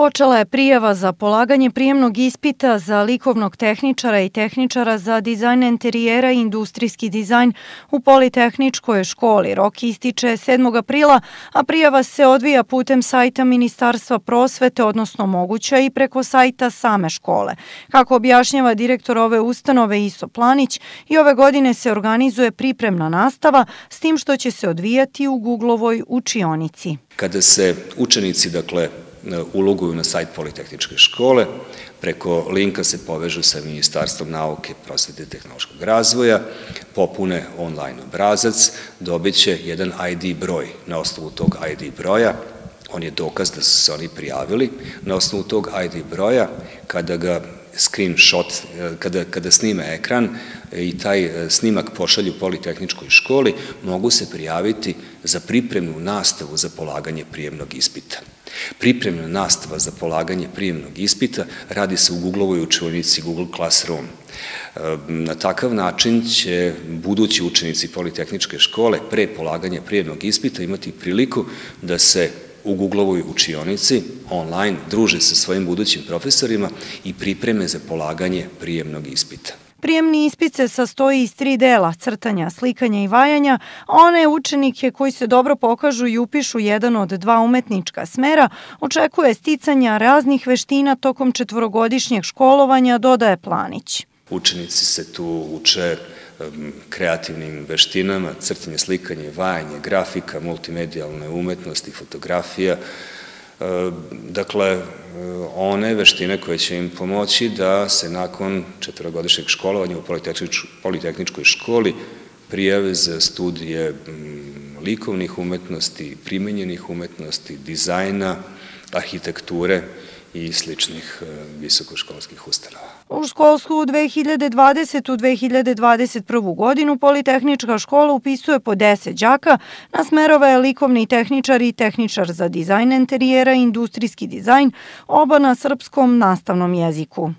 Počela je prijava za polaganje prijemnog ispita za likovnog tehničara i tehničara za dizajn interijera i industrijski dizajn u Politehničkoj školi. Rok ističe 7. aprila, a prijava se odvija putem sajta Ministarstva prosvete, odnosno moguća i preko sajta same škole. Kako objašnjava direktor ove ustanove Iso Planić, i ove godine se organizuje pripremna nastava s tim što će se odvijati u Googlovoj učionici. Kada se učenici, dakle, uloguju na sajt Politehničke škole, preko linka se povežu sa Ministarstvom nauke, prosvete i tehnološkog razvoja, popune online obrazac, dobit će jedan ID broj. Na osnovu tog ID broja, on je dokaz da su se oni prijavili, na osnovu tog ID broja, kada ga screenshot, kada, kada snime ekran i taj snimak pošalju Politehničkoj školi, mogu se prijaviti za pripremnu nastavu za polaganje prijemnog ispita. Pripremna nastava za polaganje prijemnog ispita radi se u Googleovoj učionici Google Classroom. Na takav način će budući učenici Politehničke škole pre polaganja prijemnog ispita imati priliku da se u Googleovoj učionici online druže sa svojim budućim profesorima i pripreme za polaganje prijemnog ispita. Prijemni ispit se sastoji iz tri dela, crtanja, slikanja i vajanja, a one učenike koji se dobro pokažu i upišu jedan od dva umetnička smera, očekuje sticanja raznih veština tokom četvorogodišnjeg školovanja, dodaje Planić. Učenici se tu uče kreativnim veštinama, crtanje, slikanje, vajanje, grafika, multimedijalne umetnosti, fotografija, Dakle, one veštine koje će im pomoći da se nakon četvrogodišnjeg školovanja u Politehničkoj školi prijave za studije likovnih umetnosti, primenjenih umetnosti, dizajna, arhitekture, i sličnih e, visokoškolskih ustanova. U školsku 2020-2021. godinu Politehnička škola upisuje po 10 đaka na smerove likovni tehničar i tehničar za dizajn interijera i industrijski dizajn, oba na srpskom nastavnom jeziku.